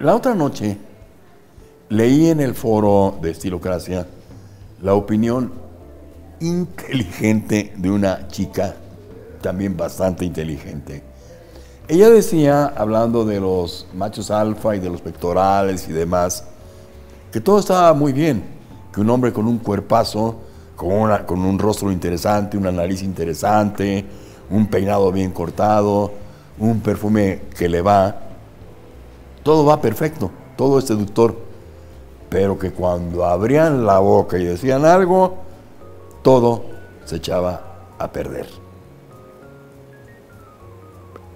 La otra noche leí en el foro de Estilocracia la opinión inteligente de una chica también bastante inteligente. Ella decía, hablando de los machos alfa y de los pectorales y demás, que todo estaba muy bien, que un hombre con un cuerpazo, con, con un rostro interesante, una nariz interesante, un peinado bien cortado, un perfume que le va, todo va perfecto, todo es seductor, pero que cuando abrían la boca y decían algo, todo se echaba a perder.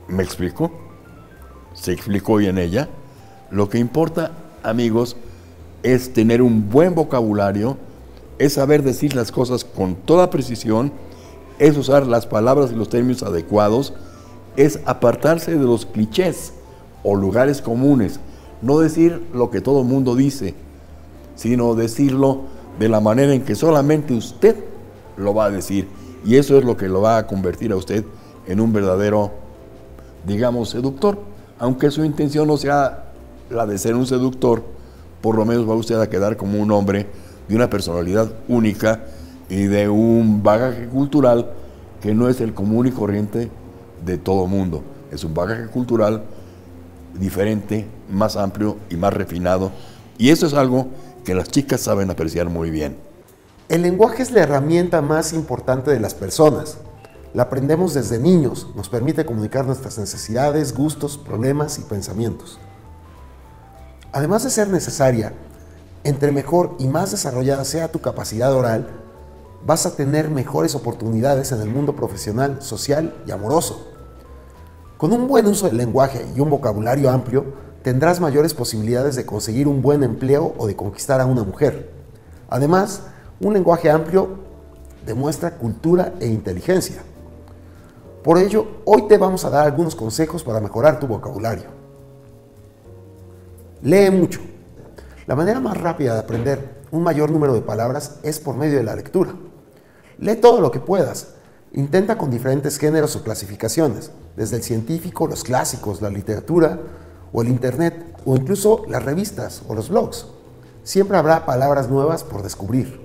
¿Me explico? Se explicó hoy en ella. Lo que importa, amigos, es tener un buen vocabulario, es saber decir las cosas con toda precisión, es usar las palabras y los términos adecuados, es apartarse de los clichés o lugares comunes, no decir lo que todo el mundo dice, sino decirlo de la manera en que solamente usted lo va a decir. Y eso es lo que lo va a convertir a usted en un verdadero, digamos, seductor. Aunque su intención no sea la de ser un seductor, por lo menos va usted a quedar como un hombre de una personalidad única y de un bagaje cultural que no es el común y corriente de todo mundo. Es un bagaje cultural diferente, más amplio y más refinado. Y eso es algo que las chicas saben apreciar muy bien. El lenguaje es la herramienta más importante de las personas. La aprendemos desde niños, nos permite comunicar nuestras necesidades, gustos, problemas y pensamientos. Además de ser necesaria, entre mejor y más desarrollada sea tu capacidad oral, vas a tener mejores oportunidades en el mundo profesional, social y amoroso. Con un buen uso del lenguaje y un vocabulario amplio, tendrás mayores posibilidades de conseguir un buen empleo o de conquistar a una mujer. Además, un lenguaje amplio demuestra cultura e inteligencia. Por ello, hoy te vamos a dar algunos consejos para mejorar tu vocabulario. Lee mucho. La manera más rápida de aprender un mayor número de palabras es por medio de la lectura. Lee todo lo que puedas. Intenta con diferentes géneros o clasificaciones, desde el científico, los clásicos, la literatura o el internet, o incluso las revistas o los blogs. Siempre habrá palabras nuevas por descubrir.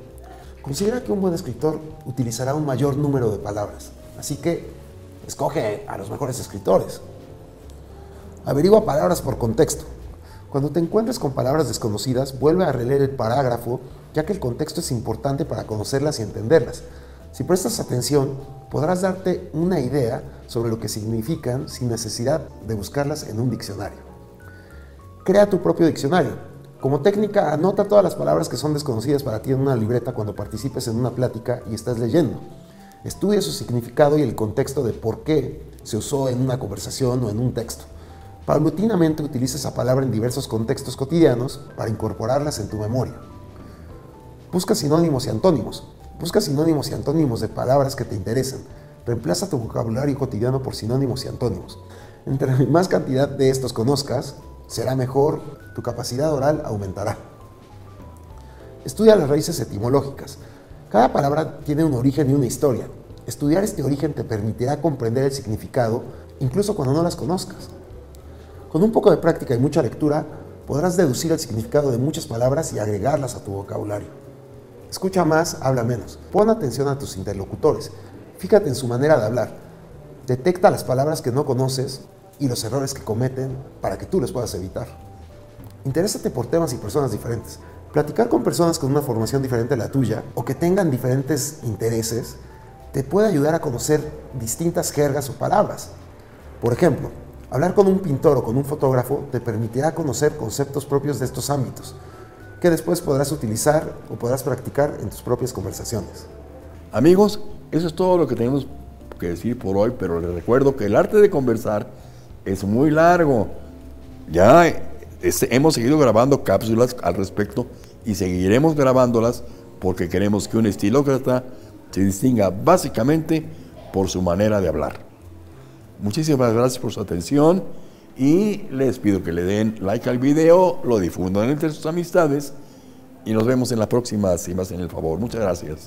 Considera que un buen escritor utilizará un mayor número de palabras, así que escoge a los mejores escritores. Averigua palabras por contexto. Cuando te encuentres con palabras desconocidas, vuelve a releer el parágrafo, ya que el contexto es importante para conocerlas y entenderlas. Si prestas atención, podrás darte una idea sobre lo que significan sin necesidad de buscarlas en un diccionario. Crea tu propio diccionario. Como técnica, anota todas las palabras que son desconocidas para ti en una libreta cuando participes en una plática y estás leyendo. Estudia su significado y el contexto de por qué se usó en una conversación o en un texto. Paulatinamente utiliza esa palabra en diversos contextos cotidianos para incorporarlas en tu memoria. Busca sinónimos y antónimos. Busca sinónimos y antónimos de palabras que te interesan. Reemplaza tu vocabulario cotidiano por sinónimos y antónimos. Entre más cantidad de estos conozcas, será mejor, tu capacidad oral aumentará. Estudia las raíces etimológicas. Cada palabra tiene un origen y una historia. Estudiar este origen te permitirá comprender el significado incluso cuando no las conozcas. Con un poco de práctica y mucha lectura, podrás deducir el significado de muchas palabras y agregarlas a tu vocabulario. Escucha más, habla menos. Pon atención a tus interlocutores. Fíjate en su manera de hablar. Detecta las palabras que no conoces y los errores que cometen para que tú los puedas evitar. Interésate por temas y personas diferentes. Platicar con personas con una formación diferente a la tuya o que tengan diferentes intereses te puede ayudar a conocer distintas jergas o palabras. Por ejemplo, hablar con un pintor o con un fotógrafo te permitirá conocer conceptos propios de estos ámbitos que después podrás utilizar o podrás practicar en tus propias conversaciones. Amigos, eso es todo lo que tenemos que decir por hoy, pero les recuerdo que el arte de conversar es muy largo. Ya este, hemos seguido grabando cápsulas al respecto y seguiremos grabándolas porque queremos que un estilócrata se distinga básicamente por su manera de hablar. Muchísimas gracias por su atención y les pido que le den like al video, lo difundan entre sus amistades y nos vemos en la próxima, si más en el favor. Muchas gracias.